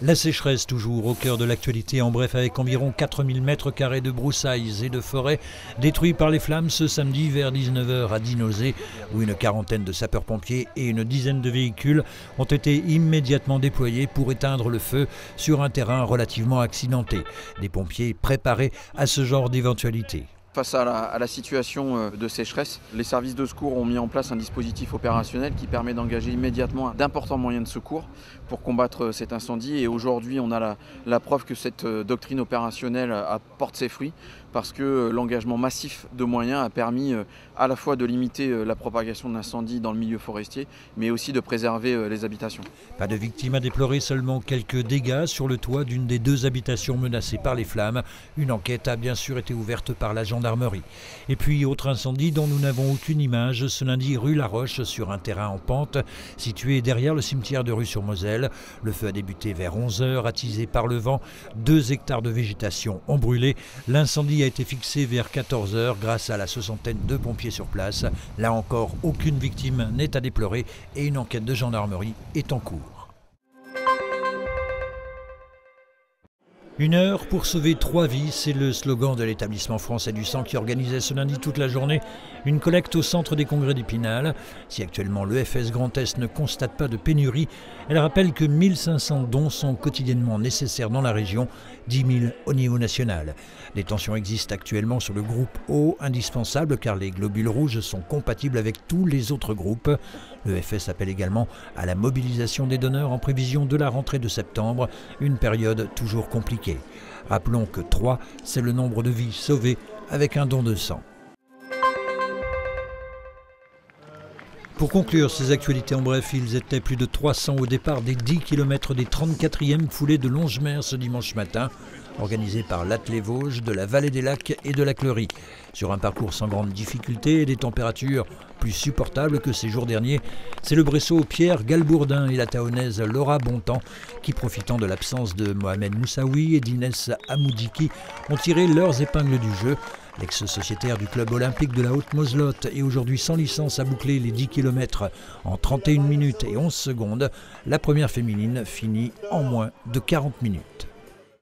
La sécheresse toujours au cœur de l'actualité, en bref avec environ 4000 mètres carrés de broussailles et de forêts détruits par les flammes ce samedi vers 19h à Dinosé, où une quarantaine de sapeurs-pompiers et une dizaine de véhicules ont été immédiatement déployés pour éteindre le feu sur un terrain relativement accidenté. Des pompiers préparés à ce genre d'éventualité. Face à la, situation euh, de sécheresse, les services de secours ont mis en place un dispositif opérationnel qui permet d'engager immédiatement d'importants moyens de secours pour combattre euh, cet incendie. Et aujourd'hui, on a la, preuve que cette euh, doctrine opérationnelle apporte ses fruits parce que l'engagement massif de moyens a permis à la fois de limiter la propagation de l'incendie dans le milieu forestier, mais aussi de préserver les habitations. Pas de victimes à déplorer, seulement quelques dégâts sur le toit d'une des deux habitations menacées par les flammes. Une enquête a bien sûr été ouverte par la et puis, autre incendie dont nous n'avons aucune image, ce lundi rue La Roche, sur un terrain en pente, situé derrière le cimetière de Rue-sur-Moselle. Le feu a débuté vers 11h, attisé par le vent. Deux hectares de végétation ont brûlé. L'incendie a été fixé vers 14h grâce à la soixantaine de pompiers sur place. Là encore, aucune victime n'est à déplorer et une enquête de gendarmerie est en cours. Une heure pour sauver trois vies, c'est le slogan de l'établissement français du sang qui organisait ce lundi toute la journée une collecte au centre des congrès d'Épinal. Si actuellement l'EFS Grand Est ne constate pas de pénurie, elle rappelle que 1500 dons sont quotidiennement nécessaires dans la région, 10 000 au niveau national. Des tensions existent actuellement sur le groupe O, indispensable car les globules rouges sont compatibles avec tous les autres groupes. L'EFS appelle également à la mobilisation des donneurs en prévision de la rentrée de septembre, une période toujours compliquée. Rappelons que 3, c'est le nombre de vies sauvées avec un don de sang. Pour conclure ces actualités en bref, ils étaient plus de 300 au départ des 10 km des 34e foulées de Longemer ce dimanche matin, organisé par l'Athlé Vosges, de la Vallée des Lacs et de la Cleurie. Sur un parcours sans grande difficulté et des températures plus supportables que ces jours derniers, c'est le Bressot Pierre Galbourdin et la Taonaise Laura Bontemps qui, profitant de l'absence de Mohamed Moussaoui et d'Inès Amoudiki, ont tiré leurs épingles du jeu L'ex-sociétaire du club olympique de la Haute-Moselotte est aujourd'hui sans licence à boucler les 10 km en 31 minutes et 11 secondes. La première féminine finit en moins de 40 minutes.